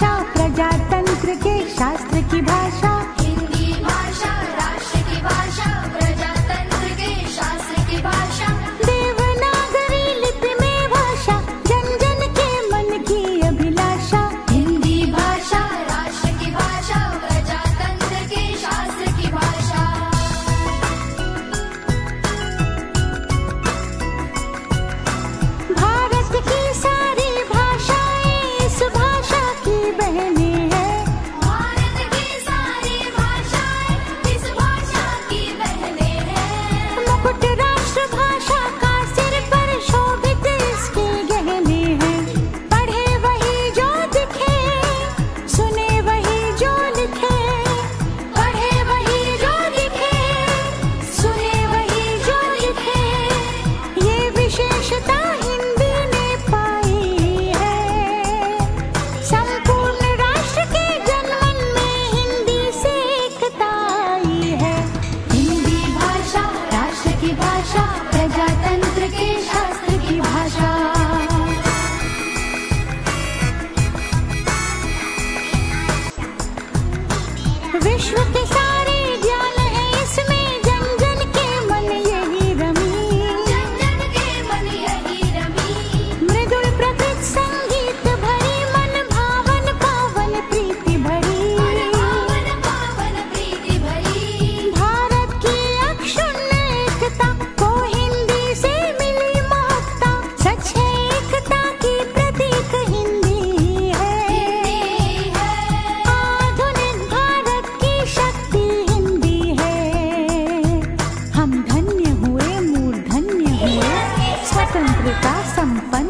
भाषा प्रजातंत्र के शास्त्र की भाषा। राष्ट्र विश्व के स्वतंत्रता संपन्न।